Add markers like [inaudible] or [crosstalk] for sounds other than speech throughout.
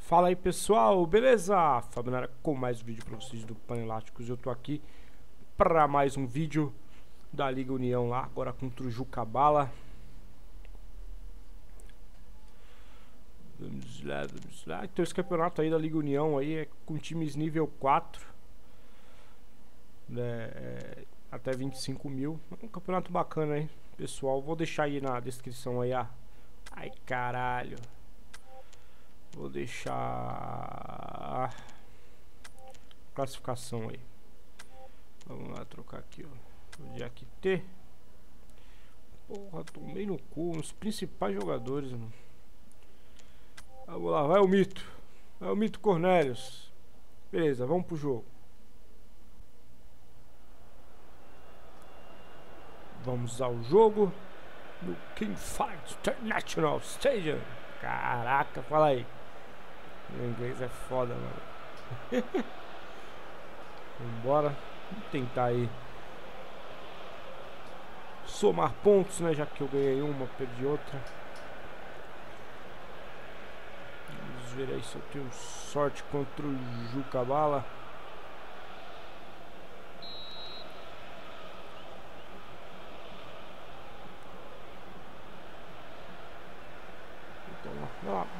Fala aí pessoal, beleza? Fabinara com mais um vídeo para vocês do Panelásticos Eu tô aqui para mais um vídeo da Liga União lá, agora contra o Jucabala Vamos lá, vamos lá. Então esse campeonato aí da Liga União aí é com times nível 4 né, é, Até 25 mil Um campeonato bacana aí, pessoal Vou deixar aí na descrição aí a... Ai caralho Vou deixar classificação aí. Vamos lá trocar aqui, ó. O Jack T. Porra, tomei no cu. Os principais jogadores, mano. Vamos lá, vai o mito. Vai o mito Cornelius. Beleza, vamos pro jogo. Vamos ao jogo no King Fight International Stadium. Caraca, fala aí. Meu inglês é foda, mano. [laughs] Vambora. Vamos tentar aí. Somar pontos, né? Já que eu ganhei uma, perdi outra. Vamos ver aí se eu tenho sorte contra o Jucabala.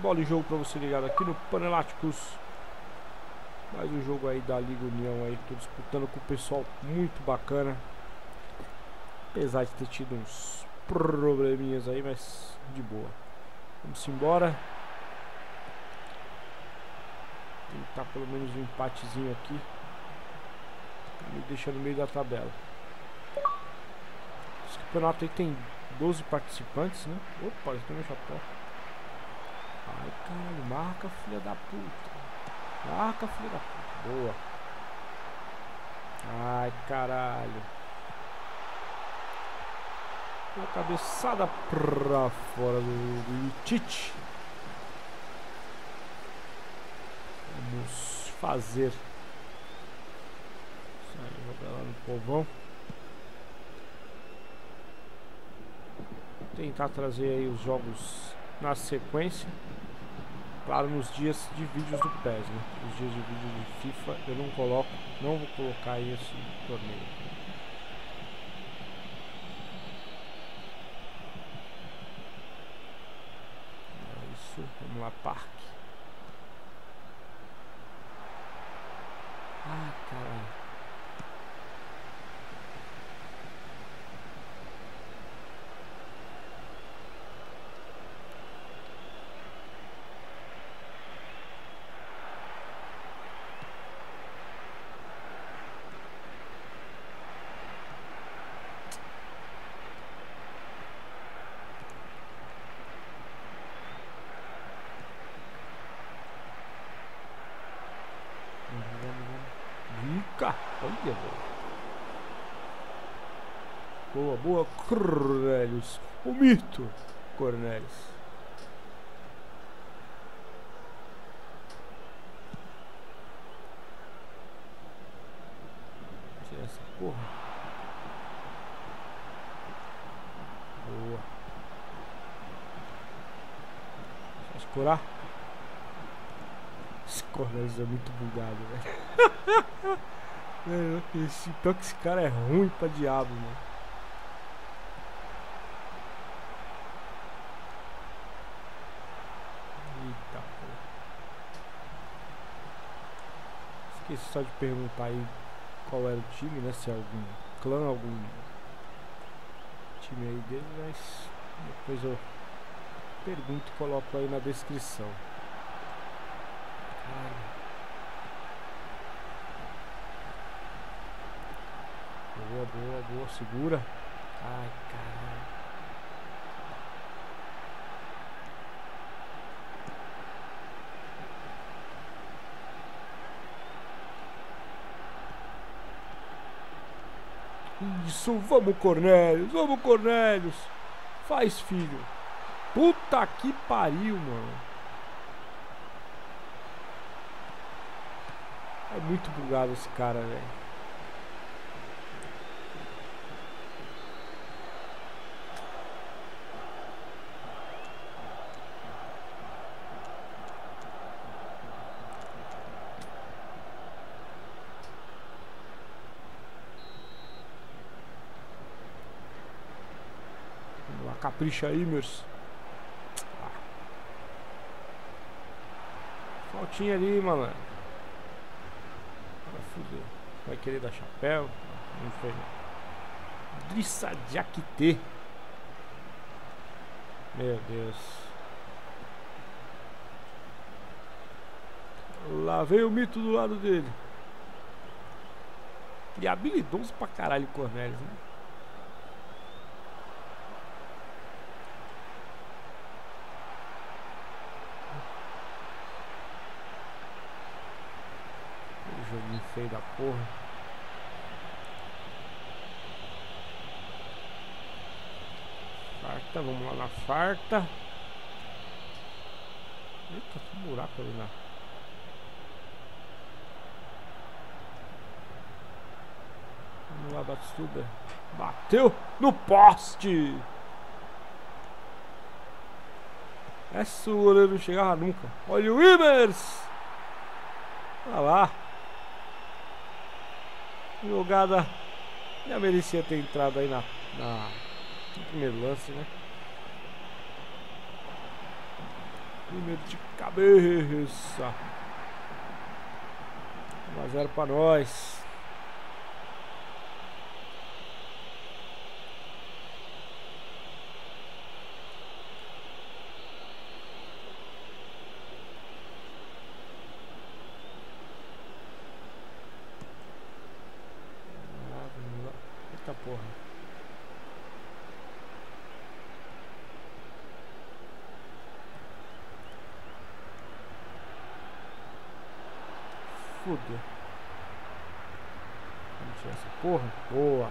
Bola e jogo para você ligado aqui no Paneláticos. Mais um jogo aí da Liga União aí, tô disputando com o pessoal muito bacana. Apesar de ter tido uns probleminhas aí, mas de boa. Vamos embora. Tentar pelo menos um empatezinho aqui. Me deixando no meio da tabela. Esse campeonato aí tem 12 participantes, né? Opa, tem meu chapéu. Ai, caralho, marca, filha da puta. Marca, filha da puta. Boa. Ai, caralho. Uma cabeçada pra fora do, Tite. Vamos fazer. jogar lá no povão. Tentar trazer aí os jogos na sequência. Claro, nos dias de vídeos do PES, né? Os dias de vídeo de FIFA eu não coloco, não vou colocar esse torneio. É isso, vamos lá, parque. Ah, caralho. Olha, Boa, boa, Cornelius. O mito, Cornelius. Tira essa porra. Boa. Só escurar. Esse Cornelius é muito bugado, velho. [laughs] É, esse, pior que esse cara é ruim pra diabo, mano. Eita, pô. Esqueci só de perguntar aí qual era o time, né? Se é algum clã, algum time aí dele, mas depois eu pergunto e coloco aí na descrição. Cara. Boa, boa, boa. Segura. Ai, caralho. Isso, vamos Cornélios, vamos Cornélios. Faz, filho. Puta que pariu, mano. É muito bugado esse cara, velho. Capricha aí, meus. Ah. Faltinha ali, mano. Vai fuder. Vai querer dar chapéu? Não foi. Drissa Jaquite. Meu Deus. Lá veio o mito do lado dele. E habilidoso pra caralho o Cornelius, né? Feio da porra. Farta, vamos lá na farta. Eita, que buraco ali na. Vamos lá, Batistuba. Bateu no poste! Essa o goleiro não chegava nunca. Olha o Ibers! Olha lá. Jogada já merecia ter entrado aí na, na no primeiro lance, né? Primeiro de cabeça. 1 a 0 para nós. Essa porra. Boa.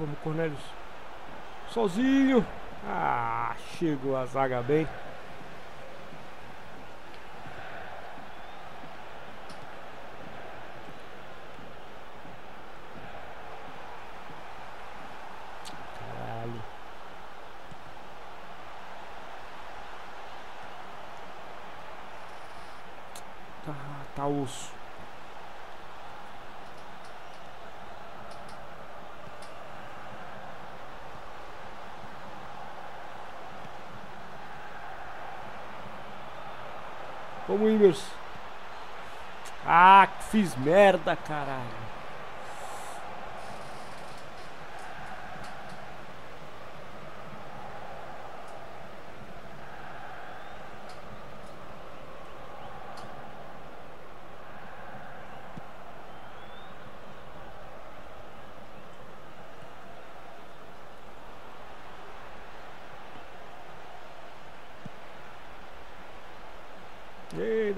Vamos, Cornelius. Sozinho. Ah, chegou a zaga bem. Caralho. Tá, tá osso. Vamos, Ingers. Ah, fiz merda, caralho.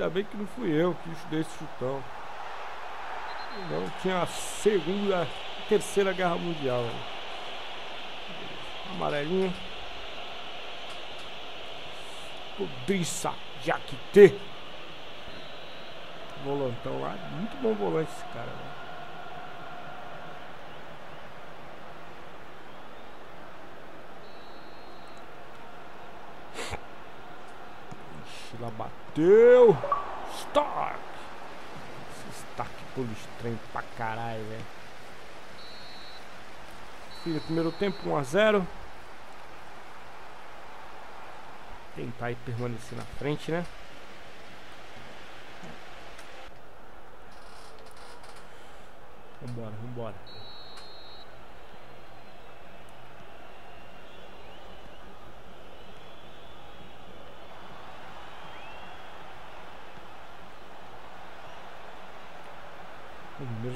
Ainda bem que não fui eu que dei esse chutão. Não tinha a segunda, terceira guerra mundial. Aí. Amarelinho. Podriça Jaquite. Volantão lá. Muito bom volante esse cara. Né? Lá bateu. Stark. Esse Stark pula estranho pra caralho, velho. Filho, primeiro tempo 1 a 0 Tentar aí permanecer na frente, né? Vambora, vambora.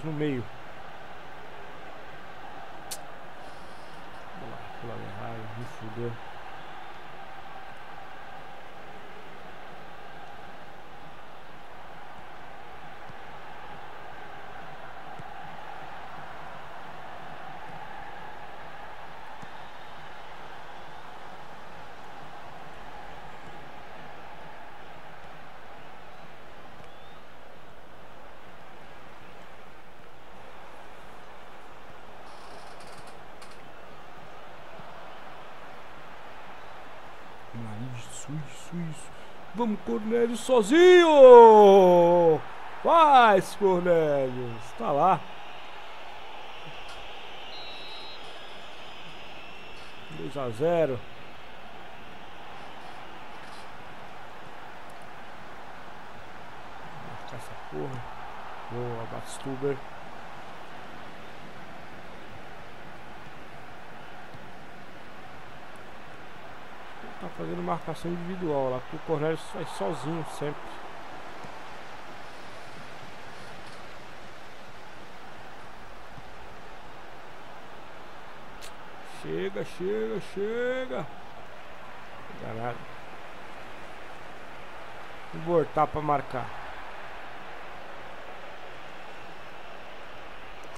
No meio. Vamos lá, pular raio, me fudeu. Vamos, Cornélio, sozinho! Faz, Cornélio! Está lá. 2 a 0 essa porra. Boa, Batstuber. Tá fazendo marcação individual lá, porque o Cornélio sai sozinho sempre. Chega, chega, chega. Danado. Vou voltar para marcar.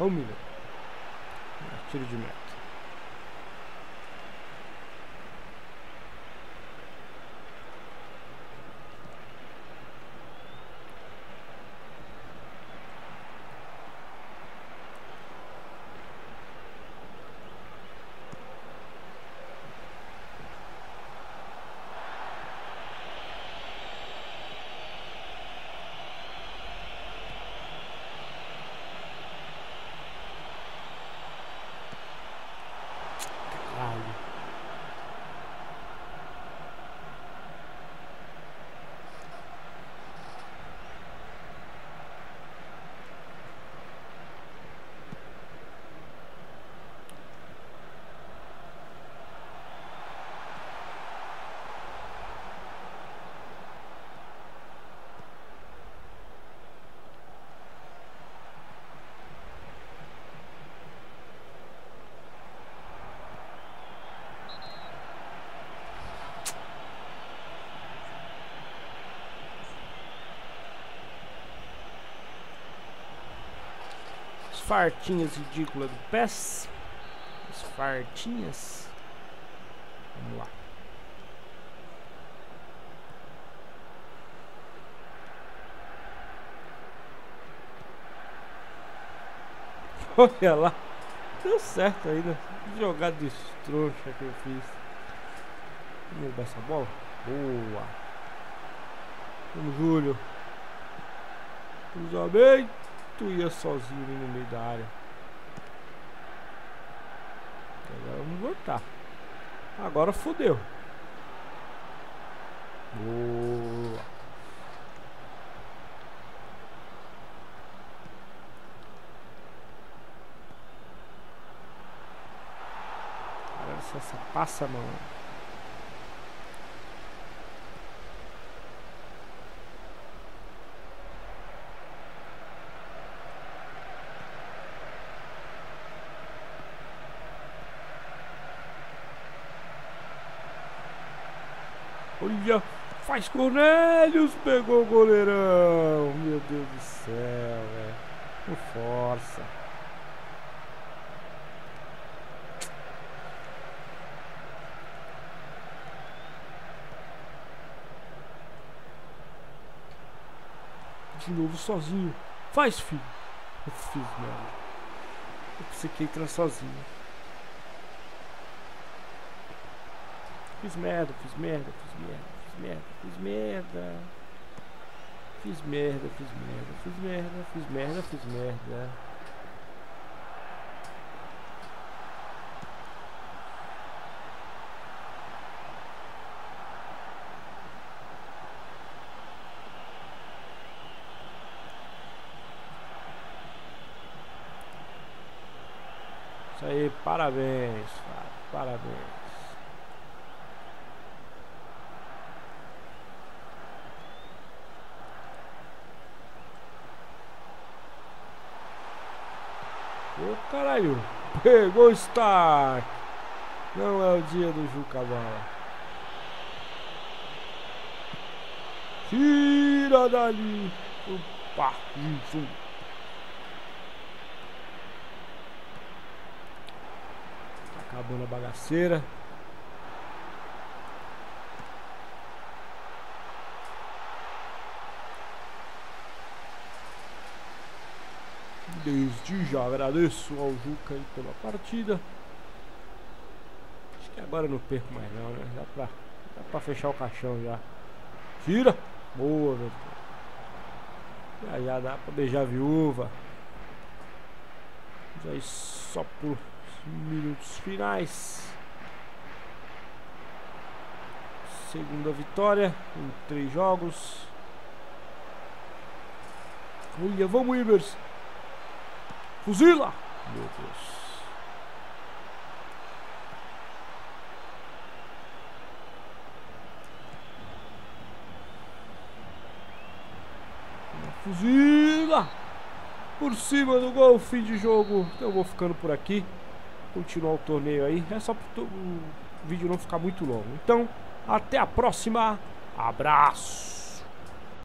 Um minuto. Tiro de meta. Fartinhas ridículas do PES. As fartinhas. Vamos lá. [laughs] Olha lá. Deu certo ainda. Jogada de trouxa que eu fiz. Vamos dar essa bola? Boa. Vamos, Júlio. Cruzamento tu ia sozinho ali no meio da área. Agora vamos voltar. Agora fodeu. Boa. Agora essa passa, mano. Olha, faz Cornelius, pegou o goleirão. Meu Deus do céu, velho. Com força. De novo sozinho. Faz, filho. Eu fiz merda. Eu pensei que entrar sozinho. Fiz merda, fiz merda, fiz merda, fiz merda, fiz merda. Fiz merda, fiz merda, fiz merda, fiz merda, fiz merda. Isso aí, parabéns, parabéns. Caralho, pegou o Stark. Não é o dia do Juca Bala. Tira dali. Opa, isso. Tá acabando a bagaceira. Desde já agradeço ao Juca aí pela partida. Acho que agora eu não perco mais não, né? Dá pra, dá pra fechar o caixão já. Tira. Boa, meu. Já, já dá pra beijar a viúva. Já aí só por minutos finais. Segunda vitória em três jogos. Olha, vamos, Ibers. Fuzila! Meu Deus. Fuzila! Por cima do gol, fim de jogo. Então eu vou ficando por aqui. Continuar o torneio aí. É só para o vídeo não ficar muito longo. Então, até a próxima. Abraço!